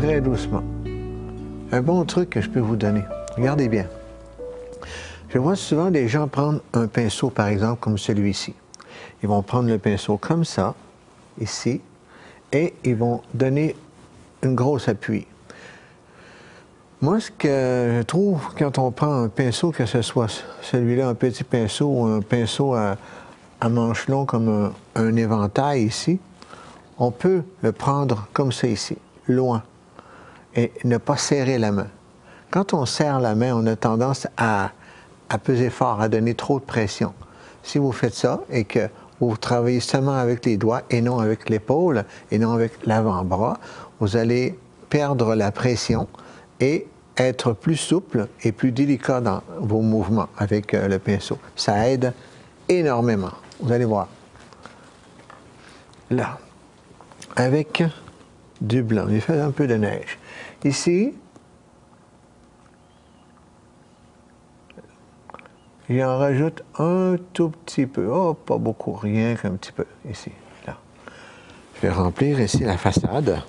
très doucement. Un bon truc que je peux vous donner. Regardez bien. Je vois souvent des gens prendre un pinceau, par exemple, comme celui-ci. Ils vont prendre le pinceau comme ça, ici, et ils vont donner une grosse appui. Moi, ce que je trouve quand on prend un pinceau, que ce soit celui-là, un petit pinceau ou un pinceau à, manche long comme un, éventail ici, on peut le prendre comme ça ici, loin, et ne pas serrer la main. Quand on serre la main, on a tendance à, à peser fort, à donner trop de pression. Si vous faites ça et que vous travaillez seulement avec les doigts et non avec l'épaule et non avec l'avant-bras, vous allez perdre la pression et être plus souple et plus délicat dans vos mouvements avec euh, le pinceau. Ça aide énormément. Vous allez voir. Là, avec du blanc, il fait un peu de neige. Ici, il en rajoute un tout petit peu. Oh, pas beaucoup, rien qu'un petit peu, ici, là. Je vais remplir ici la façade.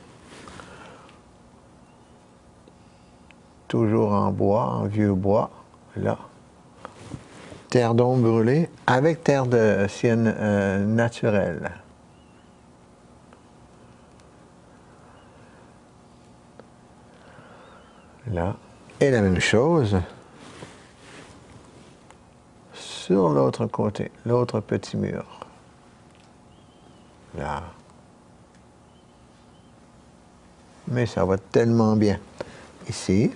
toujours en bois, en vieux bois, là. Terre d'ombre brûlée avec terre de sienne euh, naturelle. Là. Et la même chose sur l'autre côté, l'autre petit mur. Là. Mais ça va tellement bien. Ici.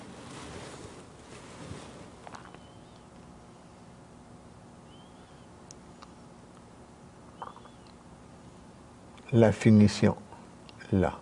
la finition là.